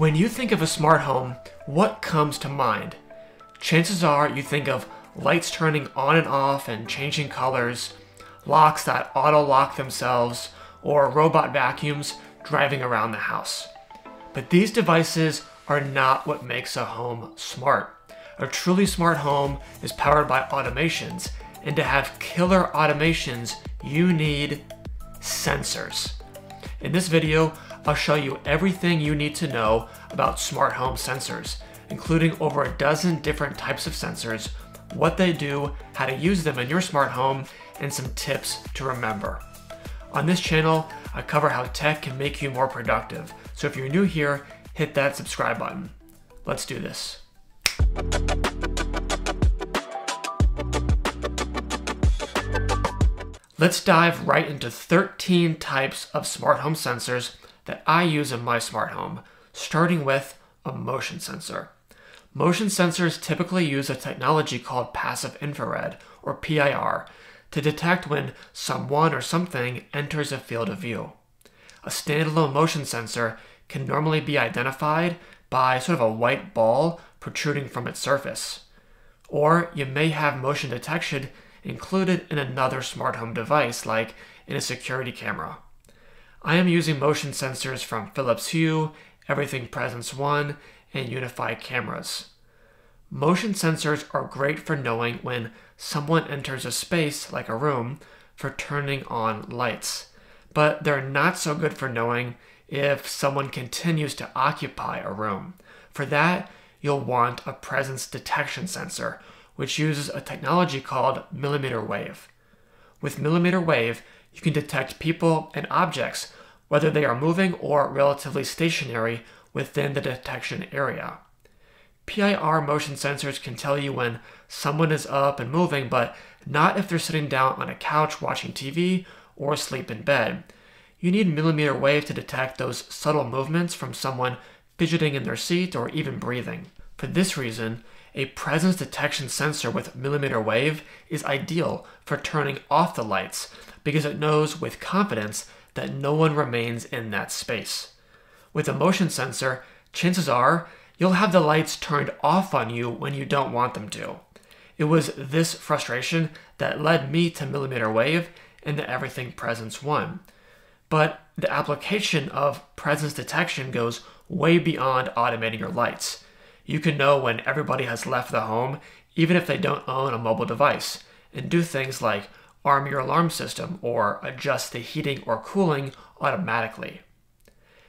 When you think of a smart home, what comes to mind? Chances are you think of lights turning on and off and changing colors, locks that auto lock themselves, or robot vacuums driving around the house. But these devices are not what makes a home smart. A truly smart home is powered by automations, and to have killer automations, you need sensors. In this video, I'll show you everything you need to know about smart home sensors, including over a dozen different types of sensors, what they do, how to use them in your smart home, and some tips to remember. On this channel, I cover how tech can make you more productive. So if you're new here, hit that subscribe button. Let's do this. Let's dive right into 13 types of smart home sensors that I use in my smart home, starting with a motion sensor. Motion sensors typically use a technology called passive infrared, or PIR, to detect when someone or something enters a field of view. A standalone motion sensor can normally be identified by sort of a white ball protruding from its surface. Or you may have motion detection included in another smart home device, like in a security camera. I am using motion sensors from Philips Hue, Everything Presence One, and UniFi cameras. Motion sensors are great for knowing when someone enters a space, like a room, for turning on lights. But they're not so good for knowing if someone continues to occupy a room. For that, you'll want a presence detection sensor, which uses a technology called millimeter wave. With millimeter wave, you can detect people and objects, whether they are moving or relatively stationary within the detection area. PIR motion sensors can tell you when someone is up and moving, but not if they're sitting down on a couch watching TV or asleep in bed. You need millimeter wave to detect those subtle movements from someone fidgeting in their seat or even breathing. For this reason, a presence detection sensor with millimeter wave is ideal for turning off the lights because it knows with confidence that no one remains in that space. With a motion sensor, chances are you'll have the lights turned off on you when you don't want them to. It was this frustration that led me to millimeter wave and the Everything Presence One. But the application of presence detection goes way beyond automating your lights. You can know when everybody has left the home, even if they don't own a mobile device, and do things like arm your alarm system or adjust the heating or cooling automatically.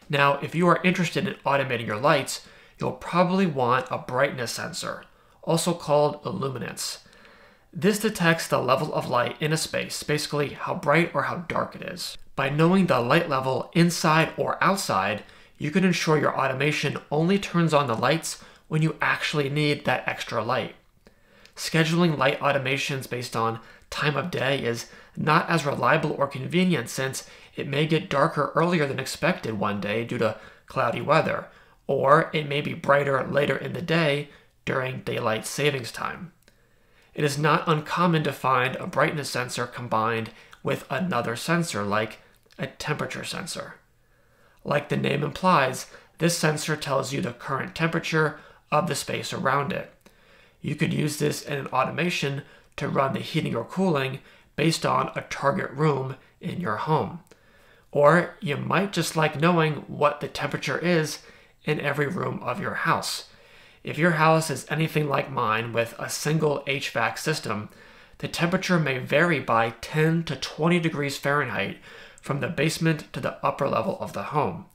Now, if you are interested in automating your lights, you'll probably want a brightness sensor, also called illuminance. This detects the level of light in a space, basically how bright or how dark it is. By knowing the light level inside or outside, you can ensure your automation only turns on the lights when you actually need that extra light. Scheduling light automations based on time of day is not as reliable or convenient since it may get darker earlier than expected one day due to cloudy weather, or it may be brighter later in the day during daylight savings time. It is not uncommon to find a brightness sensor combined with another sensor like a temperature sensor. Like the name implies, this sensor tells you the current temperature of the space around it. You could use this in an automation to run the heating or cooling based on a target room in your home. Or you might just like knowing what the temperature is in every room of your house. If your house is anything like mine with a single HVAC system, the temperature may vary by 10 to 20 degrees Fahrenheit from the basement to the upper level of the home.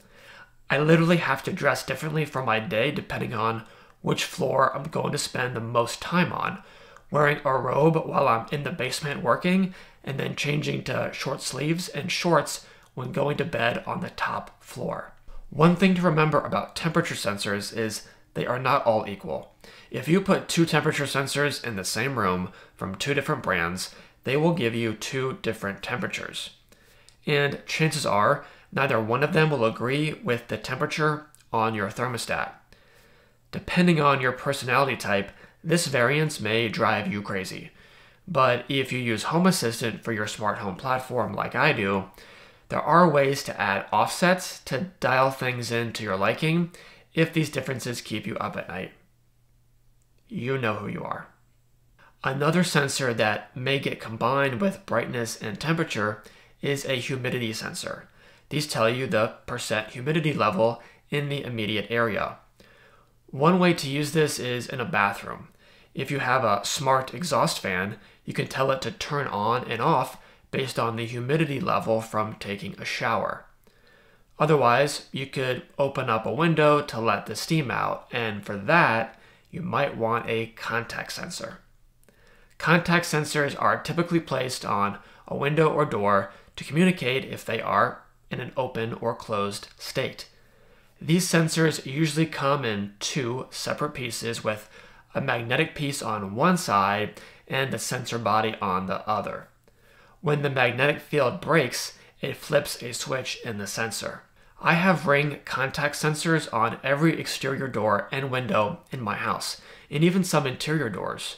I literally have to dress differently for my day depending on which floor I'm going to spend the most time on. Wearing a robe while I'm in the basement working, and then changing to short sleeves and shorts when going to bed on the top floor. One thing to remember about temperature sensors is they are not all equal. If you put two temperature sensors in the same room from two different brands, they will give you two different temperatures. And chances are, neither one of them will agree with the temperature on your thermostat. Depending on your personality type, this variance may drive you crazy. But if you use Home Assistant for your smart home platform like I do, there are ways to add offsets to dial things in to your liking if these differences keep you up at night. You know who you are. Another sensor that may get combined with brightness and temperature is a humidity sensor. These tell you the percent humidity level in the immediate area. One way to use this is in a bathroom. If you have a smart exhaust fan, you can tell it to turn on and off based on the humidity level from taking a shower. Otherwise, you could open up a window to let the steam out, and for that, you might want a contact sensor. Contact sensors are typically placed on a window or door to communicate if they are in an open or closed state. These sensors usually come in two separate pieces with a magnetic piece on one side and the sensor body on the other. When the magnetic field breaks, it flips a switch in the sensor. I have Ring contact sensors on every exterior door and window in my house, and even some interior doors.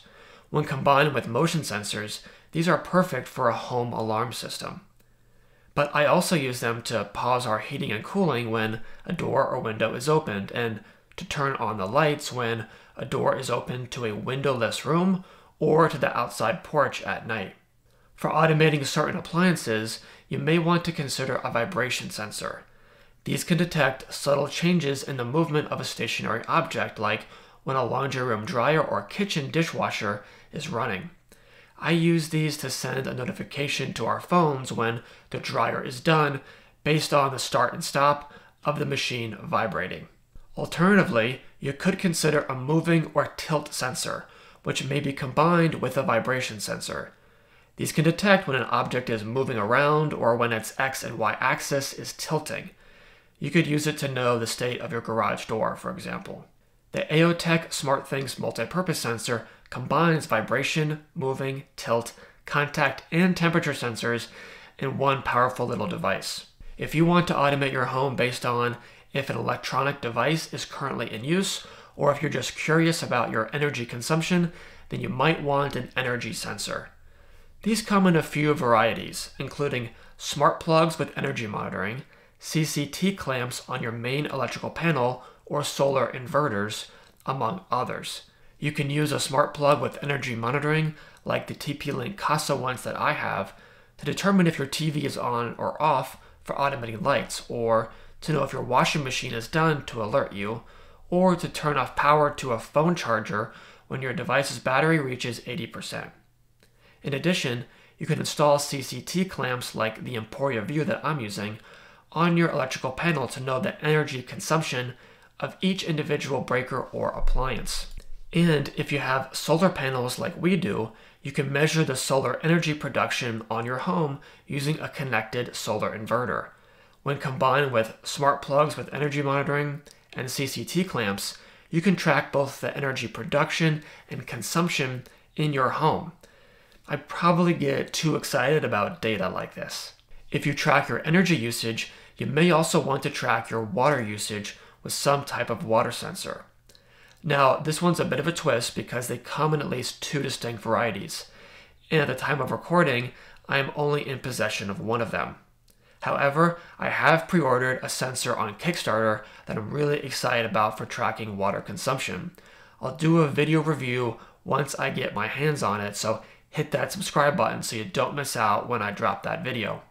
When combined with motion sensors, these are perfect for a home alarm system. But I also use them to pause our heating and cooling when a door or window is opened, and to turn on the lights when a door is opened to a windowless room or to the outside porch at night. For automating certain appliances, you may want to consider a vibration sensor. These can detect subtle changes in the movement of a stationary object, like when a laundry room dryer or kitchen dishwasher is running. I use these to send a notification to our phones when the dryer is done based on the start and stop of the machine vibrating. Alternatively, you could consider a moving or tilt sensor, which may be combined with a vibration sensor. These can detect when an object is moving around or when its x and y axis is tilting. You could use it to know the state of your garage door, for example. The Aeotec SmartThings multipurpose sensor combines vibration, moving, tilt, contact, and temperature sensors in one powerful little device. If you want to automate your home based on if an electronic device is currently in use, or if you're just curious about your energy consumption, then you might want an energy sensor. These come in a few varieties, including smart plugs with energy monitoring, CCT clamps on your main electrical panel, or solar inverters, among others. You can use a smart plug with energy monitoring, like the TP-Link Kasa ones that I have, to determine if your TV is on or off for automating lights, or to know if your washing machine is done to alert you, or to turn off power to a phone charger when your device's battery reaches 80%. In addition, you can install CCT clamps like the Emporia Vue that I'm using on your electrical panel to know the energy consumption of each individual breaker or appliance. And if you have solar panels like we do, you can measure the solar energy production on your home using a connected solar inverter. When combined with smart plugs with energy monitoring and CCT clamps, you can track both the energy production and consumption in your home. I probably get too excited about data like this. If you track your energy usage, you may also want to track your water usage with some type of water sensor. Now, this one's a bit of a twist because they come in at least two distinct varieties, and at the time of recording, I am only in possession of one of them. However, I have pre ordered a sensor on Kickstarter that I'm really excited about for tracking water consumption. I'll do a video review once I get my hands on it, so hit that subscribe button so you don't miss out when I drop that video.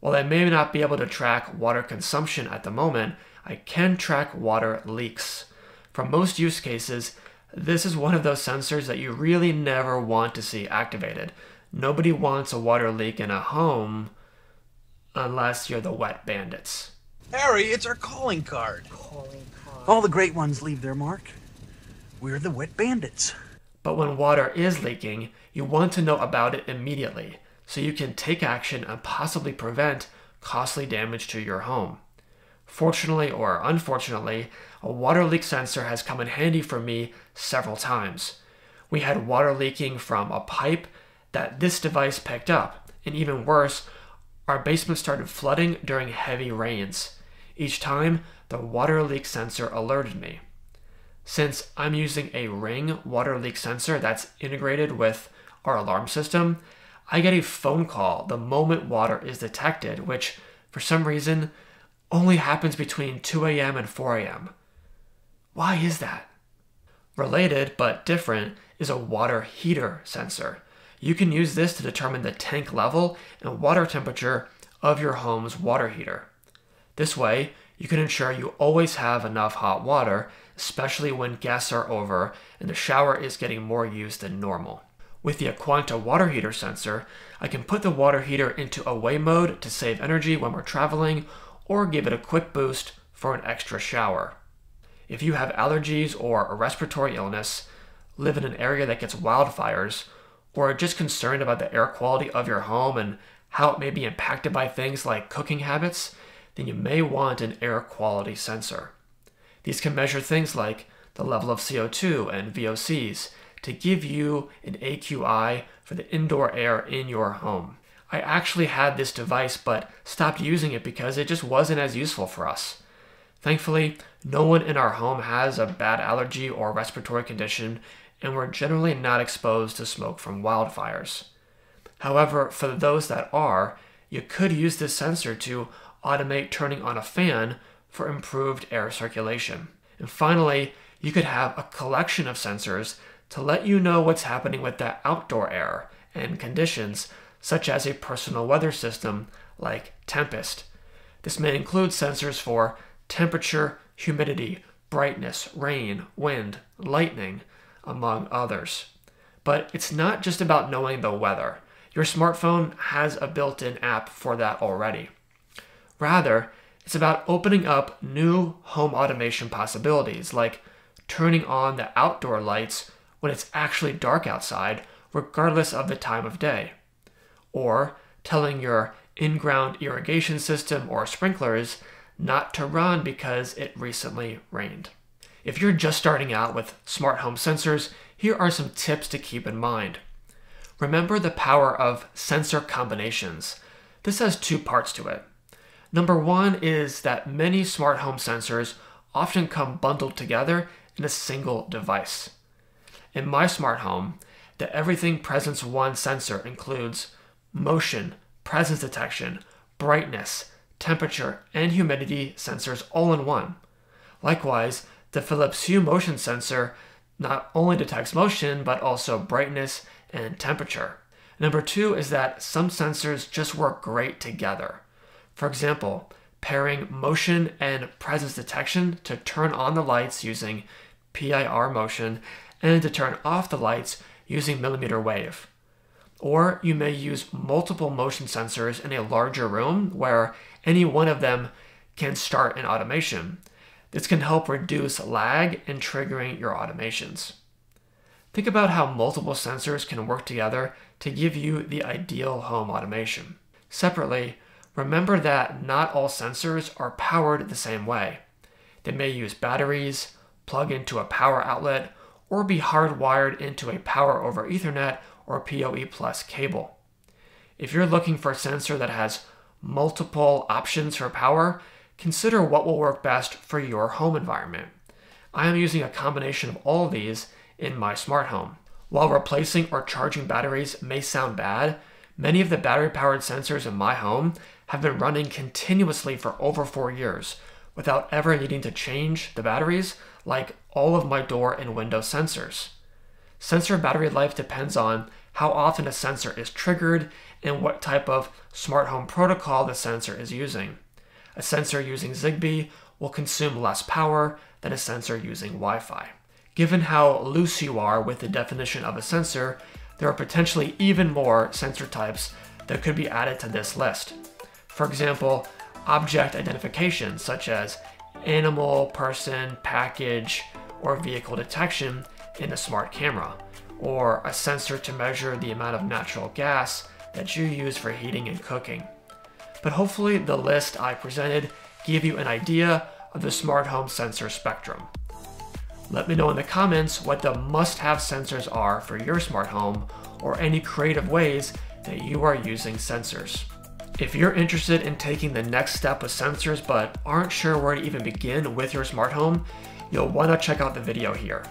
While I may not be able to track water consumption at the moment, I can track water leaks. For most use cases, this is one of those sensors that you really never want to see activated. Nobody wants a water leak in a home unless you're the wet bandits. Harry, it's our calling card. Calling card. All the great ones leave their mark. We're the wet bandits. But when water is leaking, you want to know about it immediately so you can take action and possibly prevent costly damage to your home. Fortunately or unfortunately, a water leak sensor has come in handy for me several times. We had water leaking from a pipe that this device picked up, and even worse, our basement started flooding during heavy rains. Each time, the water leak sensor alerted me. Since I'm using a Ring water leak sensor that's integrated with our alarm system, I get a phone call the moment water is detected, which for some reason only happens between 2 a.m. and 4 a.m. Why is that? Related but different is a water heater sensor. You can use this to determine the tank level and water temperature of your home's water heater. This way, you can ensure you always have enough hot water, especially when guests are over and the shower is getting more use than normal. With the Aquanta water heater sensor, I can put the water heater into away mode to save energy when we're traveling or give it a quick boost for an extra shower. If you have allergies or a respiratory illness, live in an area that gets wildfires, or are just concerned about the air quality of your home and how it may be impacted by things like cooking habits, then you may want an air quality sensor. These can measure things like the level of CO2 and VOCs to give you an AQI for the indoor air in your home. I actually had this device but stopped using it because it just wasn't as useful for us. Thankfully, no one in our home has a bad allergy or respiratory condition, and we're generally not exposed to smoke from wildfires. However, for those that are, you could use this sensor to automate turning on a fan for improved air circulation. And finally, you could have a collection of sensors to let you know what's happening with the outdoor air and conditions, such as a personal weather system like Tempest. This may include sensors for temperature, humidity, brightness, rain, wind, lightning, among others. But it's not just about knowing the weather. Your smartphone has a built in app for that already. Rather, it's about opening up new home automation possibilities, like turning on the outdoor lights when it's actually dark outside, regardless of the time of day. Or telling your in ground irrigation system or sprinklers not to run because it recently rained. If you're just starting out with smart home sensors, here are some tips to keep in mind. Remember the power of sensor combinations. This has two parts to it. Number one is that many smart home sensors often come bundled together in a single device. In my smart home, the Everything Presence One sensor includes motion, presence detection, brightness, temperature, and humidity sensors all in one. Likewise, the Philips Hue motion sensor not only detects motion, but also brightness and temperature. Number two is that some sensors just work great together. For example, pairing motion and presence detection to turn on the lights using PIR motion and to turn off the lights using millimeter wave. Or you may use multiple motion sensors in a larger room where any one of them can start an automation. This can help reduce lag in triggering your automations. Think about how multiple sensors can work together to give you the ideal home automation. Separately, remember that not all sensors are powered the same way. They may use batteries, plug into a power outlet, or be hardwired into a power over Ethernet or PoE plus cable. If you're looking for a sensor that has multiple options for power, consider what will work best for your home environment. I am using a combination of all of these in my smart home. While replacing or charging batteries may sound bad, many of the battery powered sensors in my home have been running continuously for over four years without ever needing to change the batteries like all of my door and window sensors. Sensor battery life depends on how often a sensor is triggered and what type of smart home protocol the sensor is using. A sensor using Zigbee will consume less power than a sensor using Wi Fi. Given how loose you are with the definition of a sensor, there are potentially even more sensor types that could be added to this list. For example, object identification, such as animal, person, package, or vehicle detection in a smart camera, or a sensor to measure the amount of natural gas that you use for heating and cooking. But hopefully, the list I presented gave you an idea of the smart home sensor spectrum. Let me know in the comments what the must have sensors are for your smart home or any creative ways that you are using sensors. If you're interested in taking the next step with sensors but aren't sure where to even begin with your smart home, you'll want to check out the video here.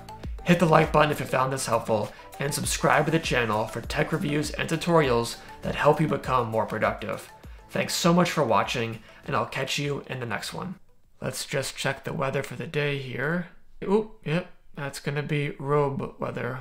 Hit the like button if you found this helpful, and subscribe to the channel for tech reviews and tutorials that help you become more productive. Thanks so much for watching, and I'll catch you in the next one. Let's just check the weather for the day here. Oop, yep, that's gonna be robe weather.